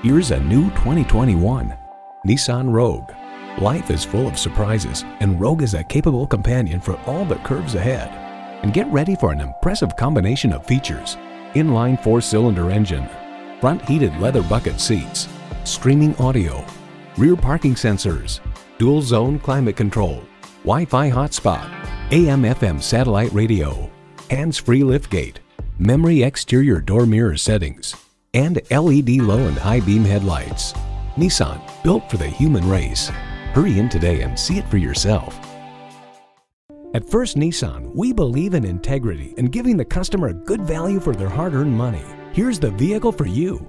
Here's a new 2021 Nissan Rogue. Life is full of surprises, and Rogue is a capable companion for all the curves ahead. And get ready for an impressive combination of features. Inline four-cylinder engine, front heated leather bucket seats, streaming audio, rear parking sensors, dual zone climate control, Wi-Fi hotspot, AM FM satellite radio, hands-free liftgate, memory exterior door mirror settings, and LED low and high beam headlights. Nissan, built for the human race. Hurry in today and see it for yourself. At First Nissan, we believe in integrity and giving the customer a good value for their hard-earned money. Here's the vehicle for you.